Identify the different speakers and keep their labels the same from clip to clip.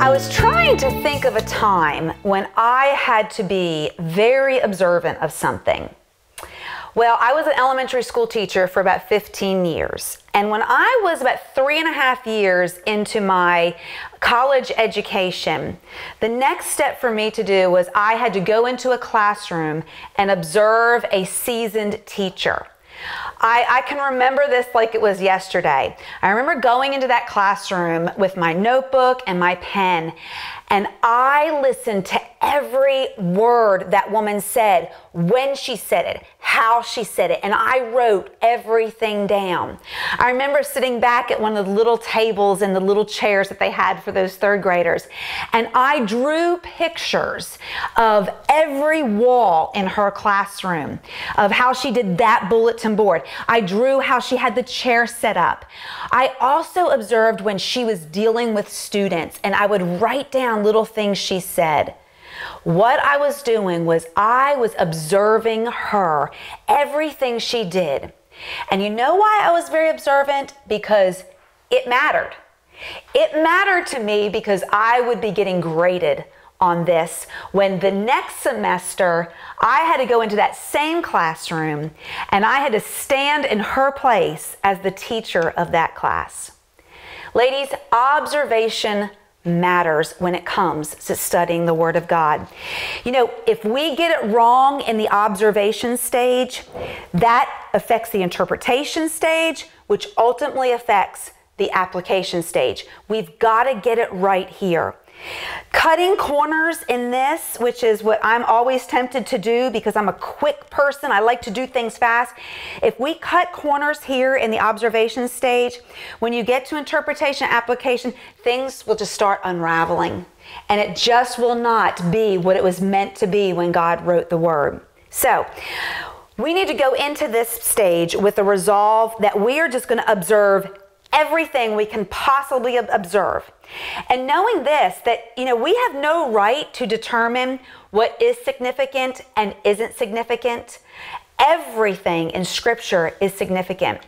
Speaker 1: I was trying to think of a time when I had to be very observant of something. Well, I was an elementary school teacher for about 15 years. And when I was about three and a half years into my college education, the next step for me to do was I had to go into a classroom and observe a seasoned teacher. I, I, can remember this like it was yesterday. I remember going into that classroom with my notebook and my pen, and I listened to every word that woman said, when she said it, how she said it, and I wrote everything down. I remember sitting back at one of the little tables and the little chairs that they had for those third graders, and I drew pictures of every wall in her classroom, of how she did that bulletin board. I drew how she had the chair set up. I also observed when she was dealing with students, and I would write down little things she said. What I was doing was I was observing her, everything she did. And you know why I was very observant? Because it mattered. It mattered to me because I would be getting graded on this when the next semester I had to go into that same classroom and I had to stand in her place as the teacher of that class. Ladies, observation matters when it comes to studying the Word of God. You know, if we get it wrong in the observation stage, that affects the interpretation stage, which ultimately affects the application stage. We've got to get it right here. Cutting corners in this, which is what I'm always tempted to do because I'm a quick person, I like to do things fast. If we cut corners here in the observation stage, when you get to interpretation application, things will just start unraveling. And it just will not be what it was meant to be when God wrote the word. So, we need to go into this stage with the resolve that we are just going to observe everything we can possibly observe. And knowing this, that, you know, we have no right to determine what is significant and isn't significant. Everything in scripture is significant.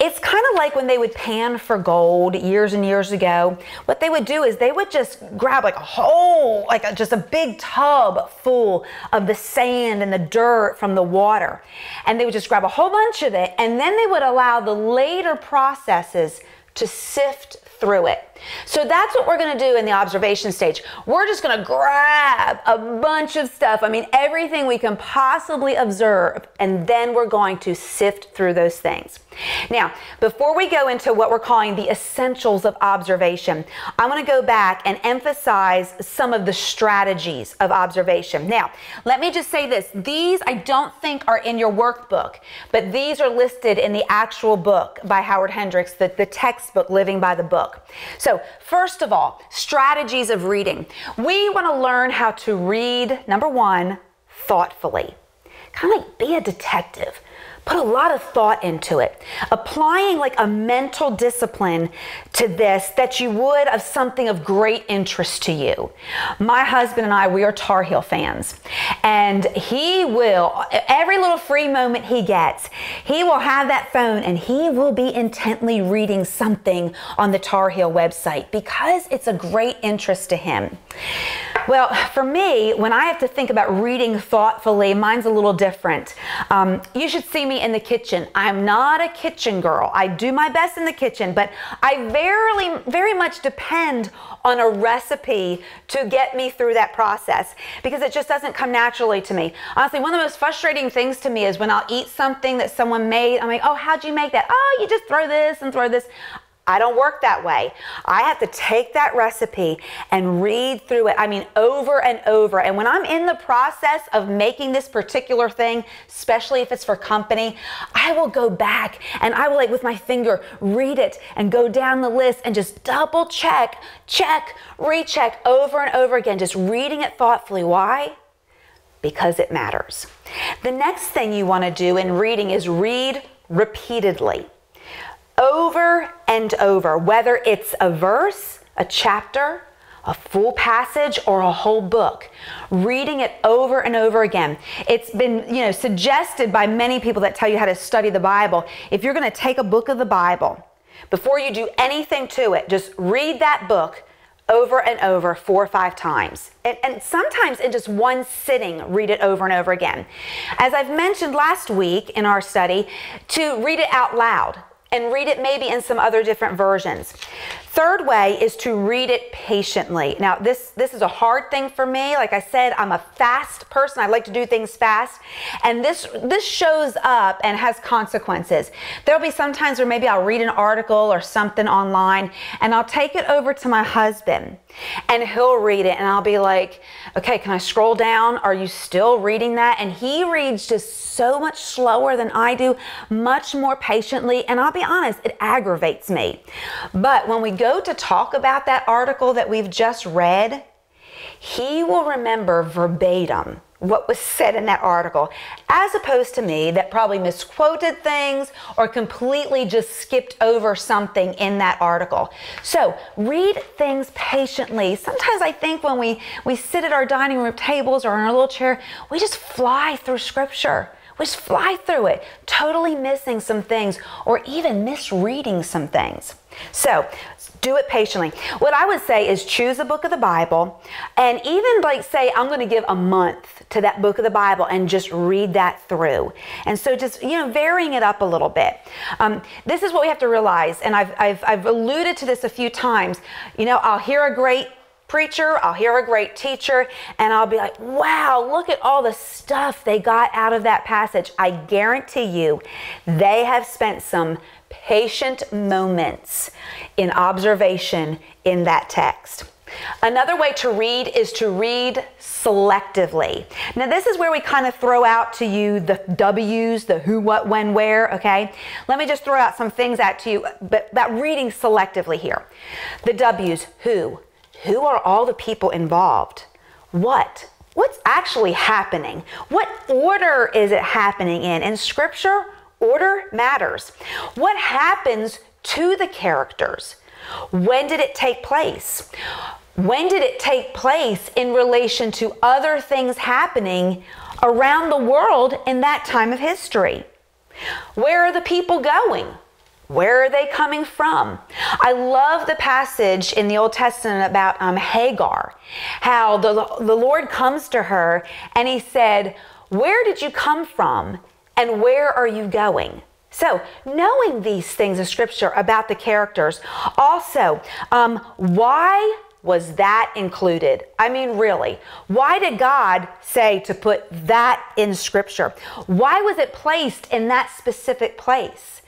Speaker 1: It's kind of like when they would pan for gold years and years ago. What they would do is they would just grab like a whole, like a, just a big tub full of the sand and the dirt from the water. And they would just grab a whole bunch of it and then they would allow the later processes to sift through it. So that's what we're going to do in the observation stage. We're just going to grab a bunch of stuff. I mean, everything we can possibly observe, and then we're going to sift through those things. Now, before we go into what we're calling the essentials of observation, I want to go back and emphasize some of the strategies of observation. Now, let me just say this. These I don't think are in your workbook, but these are listed in the actual book by Howard Hendricks, the, the textbook Living by the Book. So, first of all, strategies of reading. We want to learn how to read, number one, thoughtfully. Kind of like be a detective put a lot of thought into it. Applying like a mental discipline to this that you would of something of great interest to you. My husband and I, we are Tar Heel fans. And he will, every little free moment he gets, he will have that phone and he will be intently reading something on the Tar Heel website because it's a great interest to him. Well, for me, when I have to think about reading thoughtfully, mine's a little different. Um, you should see me in the kitchen. I'm not a kitchen girl. I do my best in the kitchen, but I very, very much depend on a recipe to get me through that process because it just doesn't come naturally to me. Honestly, one of the most frustrating things to me is when I'll eat something that someone made. I'm like, oh, how'd you make that? Oh, you just throw this and throw this. I don't work that way. I have to take that recipe and read through it. I mean, over and over. And when I'm in the process of making this particular thing, especially if it's for company, I will go back and I will, like, with my finger, read it and go down the list and just double check, check, recheck over and over again, just reading it thoughtfully. Why? Because it matters. The next thing you want to do in reading is read repeatedly, over and over, whether it's a verse, a chapter, a full passage or a whole book reading it over and over again it's been you know suggested by many people that tell you how to study the bible if you're going to take a book of the bible before you do anything to it just read that book over and over four or five times. And, and, sometimes in just one sitting, read it over and over again. As I've mentioned last week in our study, to read it out loud and read it maybe in some other different versions. Third way is to read it patiently. Now, this, this is a hard thing for me. Like I said, I'm a fast person. I like to do things fast. And this, this shows up and has consequences. There'll be some times where maybe I'll read an article or something online and I'll take it over to my husband and he'll read it and I'll be like, okay, can I scroll down? Are you still reading that? And he reads just so much slower than I do, much more patiently. And I'll be honest, it aggravates me. But when we go to talk about that article that we've just read, he will remember verbatim what was said in that article, as opposed to me that probably misquoted things or completely just skipped over something in that article. So read things patiently. Sometimes I think when we, we sit at our dining room tables or in our little chair, we just fly through scripture. Just fly through it, totally missing some things or even misreading some things. So do it patiently. What I would say is choose a book of the Bible and even like say, I'm going to give a month to that book of the Bible and just read that through. And so just, you know, varying it up a little bit. Um, this is what we have to realize. And I've, I've, I've alluded to this a few times. You know, I'll hear a great preacher, I'll hear a great teacher, and I'll be like, wow, look at all the stuff they got out of that passage. I guarantee you, they have spent some patient moments in observation in that text. Another way to read is to read selectively. Now, this is where we kind of throw out to you the W's, the who, what, when, where, okay? Let me just throw out some things to you but about reading selectively here. The W's, who, who are all the people involved? What? What's actually happening? What order is it happening in? In scripture, order matters. What happens to the characters? When did it take place? When did it take place in relation to other things happening around the world in that time of history? Where are the people going? Where are they coming from? I love the passage in the Old Testament about um, Hagar, how the, the Lord comes to her and he said, Where did you come from and where are you going? So, knowing these things of Scripture about the characters, also, um, why was that included? I mean, really, why did God say to put that in Scripture? Why was it placed in that specific place?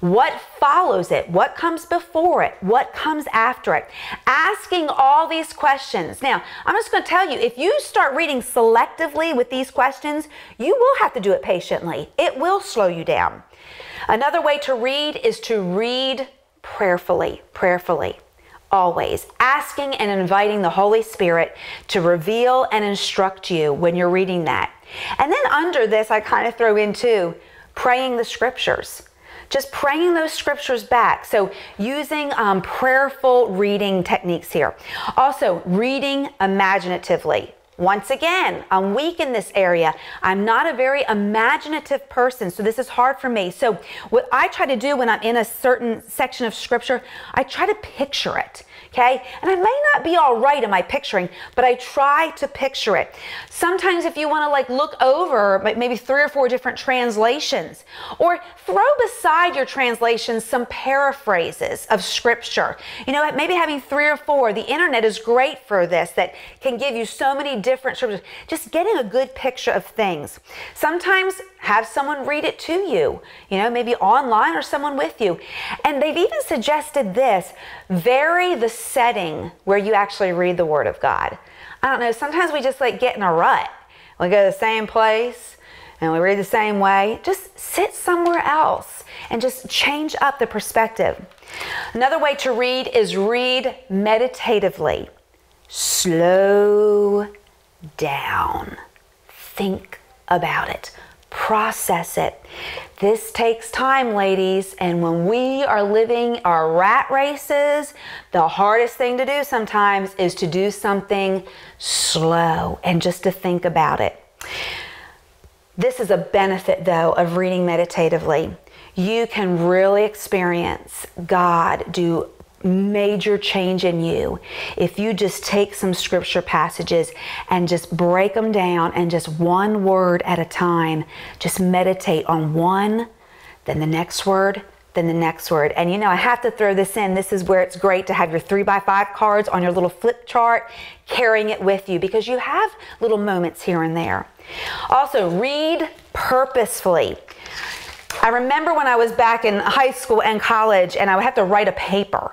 Speaker 1: What follows it? What comes before it? What comes after it? Asking all these questions. Now, I'm just going to tell you if you start reading selectively with these questions, you will have to do it patiently. It will slow you down. Another way to read is to read prayerfully, prayerfully. Always asking and inviting the Holy Spirit to reveal and instruct you when you're reading that. And then under this, I kind of throw in too praying the scriptures just praying those scriptures back. So, using um, prayerful reading techniques here. Also, reading imaginatively. Once again, I'm weak in this area. I'm not a very imaginative person, so this is hard for me. So, what I try to do when I'm in a certain section of scripture, I try to picture it okay? And I may not be all right in my picturing, but I try to picture it. Sometimes if you want to like look over maybe three or four different translations or throw beside your translations some paraphrases of scripture. You know, maybe having three or four, the internet is great for this that can give you so many different scriptures. Just getting a good picture of things. Sometimes have someone read it to you, you know, maybe online or someone with you. And they've even suggested this vary the setting where you actually read the Word of God. I don't know, sometimes we just like get in a rut. We go to the same place and we read the same way. Just sit somewhere else and just change up the perspective. Another way to read is read meditatively. Slow down. Think about it. Process it. This takes time, ladies, and when we are living our rat races, the hardest thing to do sometimes is to do something slow and just to think about it. This is a benefit, though, of reading meditatively. You can really experience God do major change in you if you just take some scripture passages and just break them down and just one word at a time, just meditate on one, then the next word, then the next word. And you know, I have to throw this in. This is where it's great to have your three by five cards on your little flip chart, carrying it with you because you have little moments here and there. Also, read purposefully. I remember when I was back in high school and college and I would have to write a paper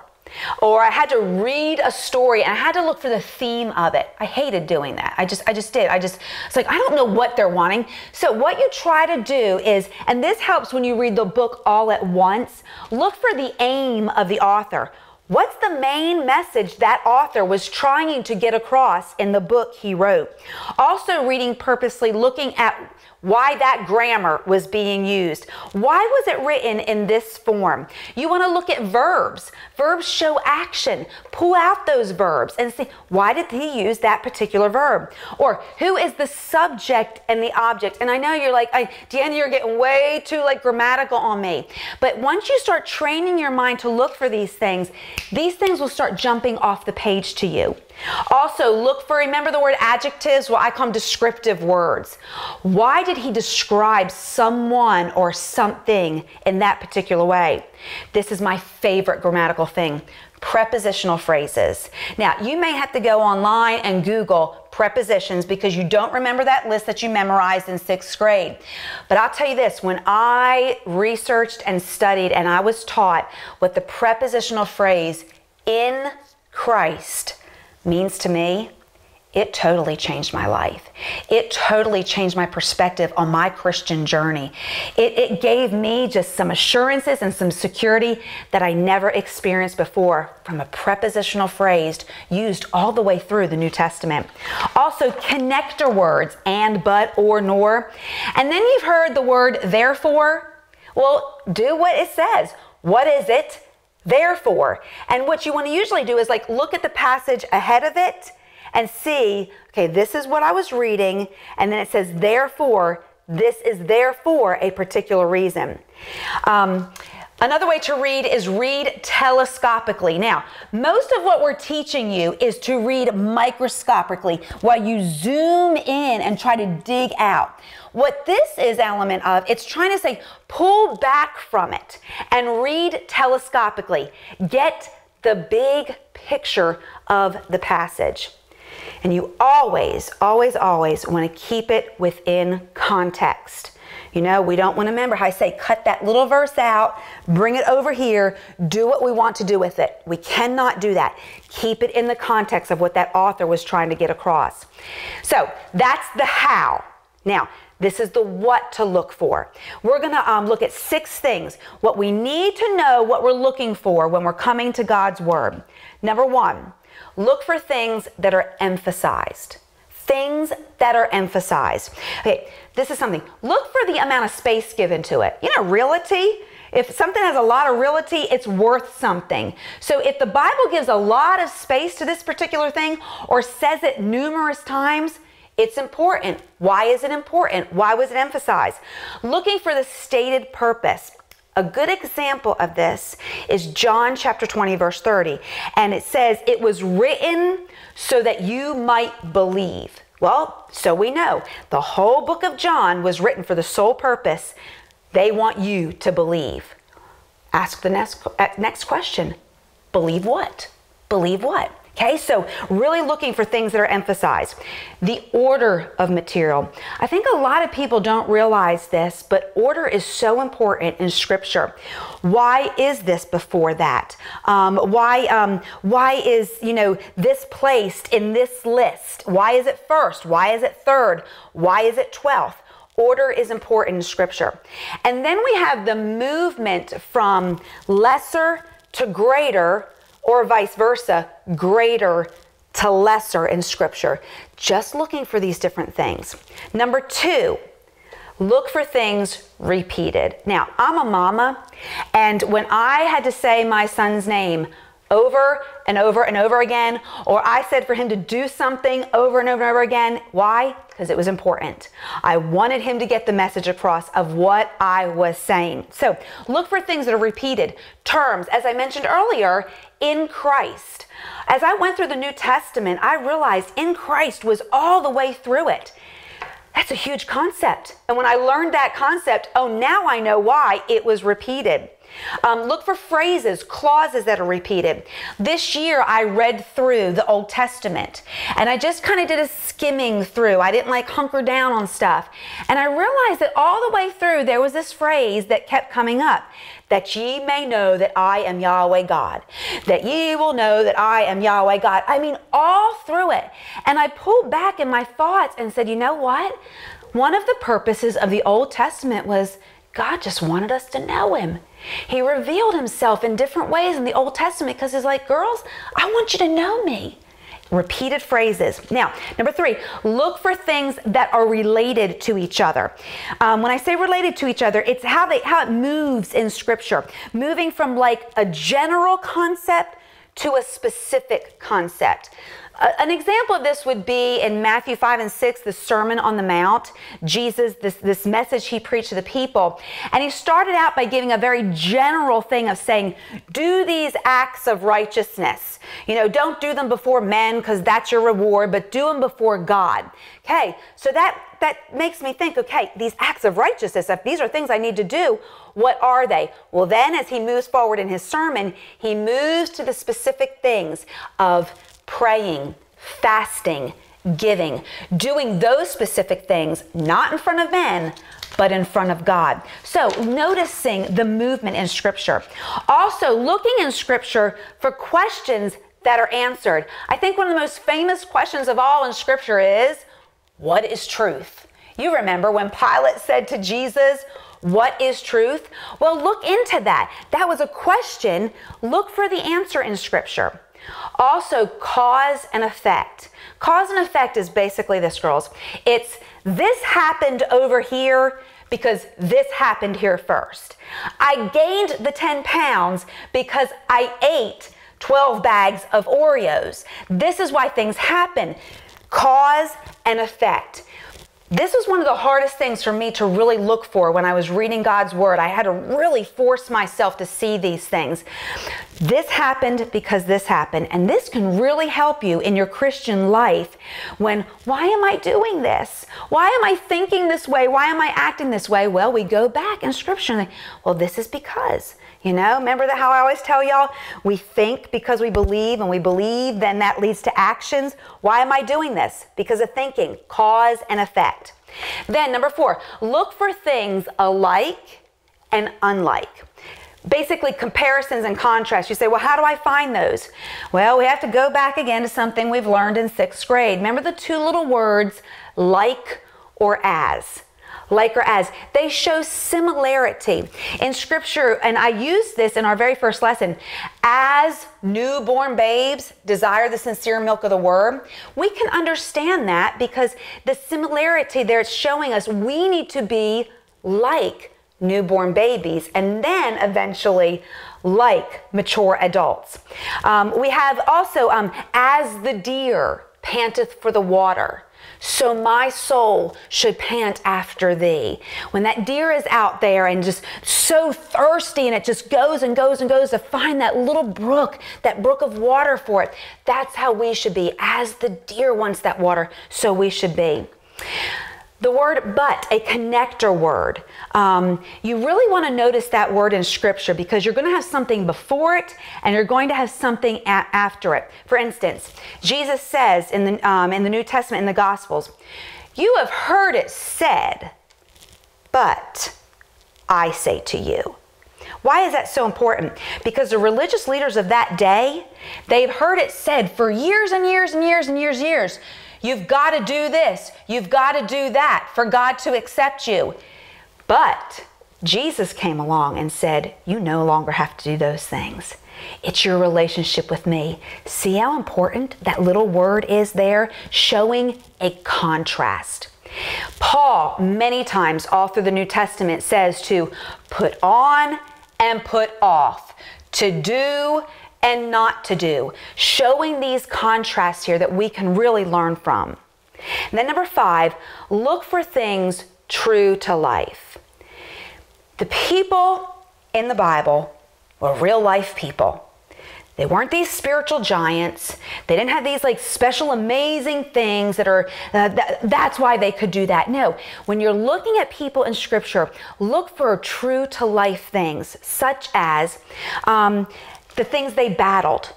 Speaker 1: or I had to read a story and I had to look for the theme of it. I hated doing that. I just I just did. I just it's like I don't know what they're wanting. So what you try to do is and this helps when you read the book all at once, look for the aim of the author. What's the main message that author was trying to get across in the book he wrote? Also, reading purposely, looking at why that grammar was being used. Why was it written in this form? You want to look at verbs. Verbs show action. Pull out those verbs and see why did he use that particular verb? Or who is the subject and the object? And I know you're like, I, Deanna, you're getting way too like grammatical on me. But once you start training your mind to look for these things, these things will start jumping off the page to you. Also, look for, remember the word adjectives? Well, I call them descriptive words. Why did he describe someone or something in that particular way? This is my favorite grammatical thing prepositional phrases. Now, you may have to go online and Google prepositions because you don't remember that list that you memorized in sixth grade. But I'll tell you this when I researched and studied and I was taught what the prepositional phrase in Christ means to me, it totally changed my life. It totally changed my perspective on my Christian journey. It, it, gave me just some assurances and some security that I never experienced before from a prepositional phrase used all the way through the New Testament. Also, connector words and, but, or, nor. And then you've heard the word therefore. Well, do what it says. What is it? Therefore, and what you want to usually do is like look at the passage ahead of it and see, okay, this is what I was reading, and then it says, therefore, this is therefore a particular reason. Um, Another way to read is read telescopically. Now, most of what we're teaching you is to read microscopically while you zoom in and try to dig out. What this is element of, it's trying to say pull back from it and read telescopically. Get the big picture of the passage. And you always, always, always want to keep it within context. You know, we don't want to remember how I say, cut that little verse out, bring it over here, do what we want to do with it. We cannot do that. Keep it in the context of what that author was trying to get across. So that's the how. Now, this is the what to look for. We're going to um, look at six things. What we need to know what we're looking for when we're coming to God's Word. Number one, look for things that are emphasized. Things that are emphasized. Okay, this is something. Look for the amount of space given to it. You know, realty. If something has a lot of realty, it's worth something. So if the Bible gives a lot of space to this particular thing or says it numerous times, it's important. Why is it important? Why was it emphasized? Looking for the stated purpose. A good example of this is John chapter 20, verse 30. And it says, It was written so that you might believe. Well, so we know the whole book of John was written for the sole purpose they want you to believe. Ask the next, next question Believe what? Believe what? Okay, so really looking for things that are emphasized. The order of material. I think a lot of people don't realize this, but order is so important in Scripture. Why is this before that? Um, why um, why is you know this placed in this list? Why is it first? Why is it third? Why is it twelfth? Order is important in Scripture. And then we have the movement from lesser to greater or vice versa, greater to lesser in Scripture. Just looking for these different things. Number two, Look for things repeated. Now, I'm a mama, and when I had to say my son's name over and over and over again, or I said for him to do something over and over and over again, why? Because it was important. I wanted him to get the message across of what I was saying. So look for things that are repeated. Terms, as I mentioned earlier, in Christ. As I went through the New Testament, I realized in Christ was all the way through it. That's a huge concept. And when I learned that concept, oh, now I know why it was repeated. Um, look for phrases, clauses that are repeated. This year I read through the Old Testament and I just kind of did a skimming through. I didn't like hunker down on stuff. And I realized that all the way through there was this phrase that kept coming up that ye may know that I am Yahweh God, that ye will know that I am Yahweh God. I mean, all through it. And I pulled back in my thoughts and said, you know what? One of the purposes of the Old Testament was God just wanted us to know Him. He revealed Himself in different ways in the Old Testament because He's like, girls, I want you to know me. Repeated phrases. Now, number three, look for things that are related to each other. Um, when I say related to each other, it's how they how it moves in Scripture, moving from like a general concept to a specific concept an example of this would be in Matthew 5 and 6, the Sermon on the Mount. Jesus, this, this message he preached to the people. And he started out by giving a very general thing of saying, do these acts of righteousness. You know, don't do them before men because that's your reward, but do them before God. Okay, so that, that makes me think, okay, these acts of righteousness, if these are things I need to do, what are they? Well, then as he moves forward in his sermon, he moves to the specific things of praying, fasting, giving, doing those specific things, not in front of men, but in front of God. So, noticing the movement in Scripture. Also, looking in Scripture for questions that are answered. I think one of the most famous questions of all in Scripture is What is truth? You remember when Pilate said to Jesus, What is truth? Well, look into that. That was a question. Look for the answer in Scripture. Also, cause and effect. Cause and effect is basically this, girls. It's this happened over here because this happened here first. I gained the 10 pounds because I ate 12 bags of Oreos. This is why things happen. Cause and effect. This was one of the hardest things for me to really look for when I was reading God's Word. I had to really force myself to see these things. This happened because this happened. And this can really help you in your Christian life when, why am I doing this? Why am I thinking this way? Why am I acting this way? Well, we go back in Scripture and, well, this is because. You know, remember that how I always tell y'all, we think because we believe and we believe, then that leads to actions. Why am I doing this? Because of thinking, cause and effect. Then number four, look for things alike and unlike. Basically, comparisons and contrasts. You say, well, how do I find those? Well, we have to go back again to something we've learned in sixth grade. Remember the two little words, like or as like or as. They show similarity in scripture, and I use this in our very first lesson. As newborn babes desire the sincere milk of the word, we can understand that because the similarity there it's showing us we need to be like newborn babies and then eventually like mature adults. Um, we have also um, as the deer panteth for the water so my soul should pant after thee. When that deer is out there and just so thirsty and it just goes and goes and goes to find that little brook, that brook of water for it, that's how we should be. As the deer wants that water, so we should be. The word but, a connector word. Um, you really want to notice that word in scripture because you're going to have something before it and you're going to have something a- after it. For instance, Jesus says in the, um, in the New Testament, in the Gospels, You have heard it said, but I say to you. Why is that so important? Because the religious leaders of that day, they've heard it said for years and years and years and years and years. You've got to do this. You've got to do that for God to accept you. But Jesus came along and said, You no longer have to do those things. It's your relationship with me. See how important that little word is there, showing a contrast. Paul, many times all through the New Testament, says to put on and put off, to do and not to do, showing these contrasts here that we can really learn from. And then, number five, look for things true to life. The people in the Bible were real life people. They weren't these spiritual giants. They didn't have these like special amazing things that are, uh, that, that's why they could do that. No, when you're looking at people in scripture, look for true to life things, such as um, the things they battled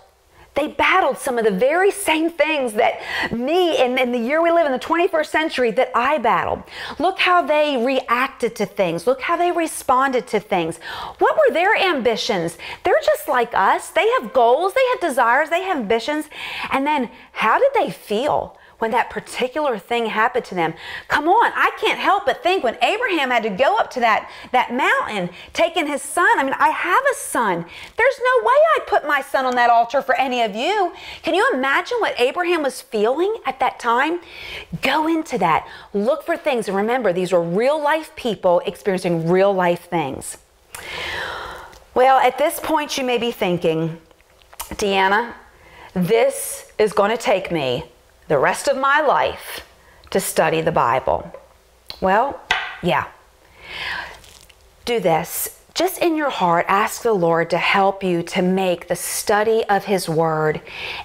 Speaker 1: they battled some of the very same things that me in, in the year we live in the 21st century that I battled. Look how they reacted to things. Look how they responded to things. What were their ambitions? They're just like us. They have goals, they have desires, they have ambitions. And then how did they feel? When that particular thing happened to them. Come on, I can't help but think when Abraham had to go up to that, that mountain taking his son. I mean, I have a son. There's no way I'd put my son on that altar for any of you. Can you imagine what Abraham was feeling at that time? Go into that. Look for things. And remember, these were real life people experiencing real life things. Well, at this point, you may be thinking, Deanna, this is going to take me the rest of my life to study the Bible? Well, yeah. Do this. Just in your heart, ask the Lord to help you to make the study of His Word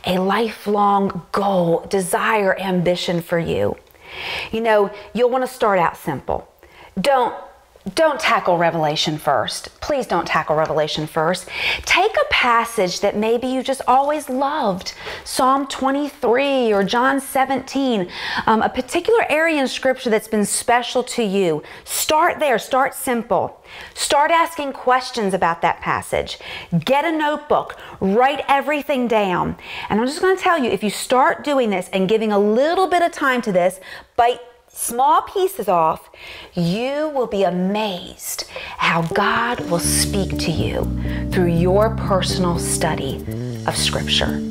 Speaker 1: a lifelong goal, desire, ambition for you. You know, you'll want to start out simple. Don't don't tackle Revelation first. Please don't tackle Revelation first. Take a passage that maybe you just always loved Psalm 23 or John 17, um, a particular area in Scripture that's been special to you. Start there, start simple. Start asking questions about that passage. Get a notebook, write everything down. And I'm just going to tell you if you start doing this and giving a little bit of time to this, bite small pieces off, you will be amazed how God will speak to you through your personal study of Scripture.